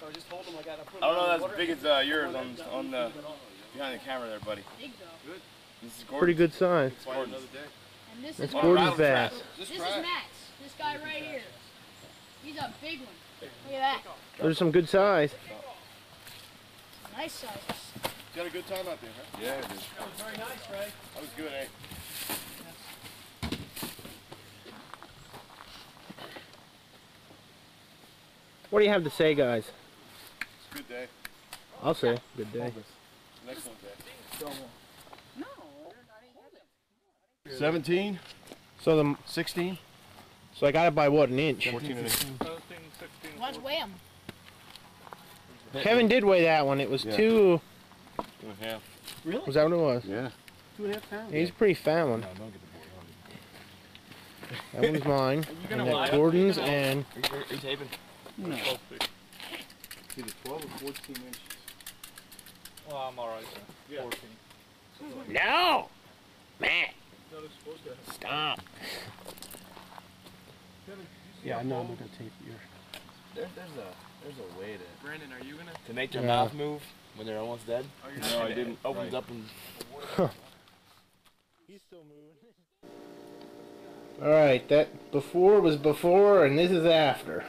So I just hold them like that. I, put I don't know that's as big as uh, yours on on the behind the camera there, buddy. Big though. This is Gordon. Pretty good size. Gordon's. And this That's is Gordon's bass. trap. This is Matt's. This guy right here. He's a big one. Look at that. There's some good size. Nice size. You had a good time out there, huh? Yeah, dude. That was very nice, Ray. That was good, eh? What do you have to say, guys? It's a good day. I'll say, good day. Excellent day. No. 17, So the 16, so I got it by what an inch. 14 and 18. Watch weigh him. Kevin did weigh that one. It was Yeah. two. Two and a half. Really? Was that what it was? Yeah. Two and a half pounds. He's a pretty fat one. That one's mine. gonna And lie that? Gordon's and Are you taping? No. It's either 12 or 14 inches. Well, I'm alright then. Yeah. 14. no, Matt, No, they're supposed to have. stop. Yeah, I know. I'm not gonna tape your. There, there's a there's a way to Brandon, are you gonna? to make their Yeah. mouth move when they're almost dead. Oh, you're No, I didn't. Opens Right. up and He's still moving. All right, that before was before, and this is after.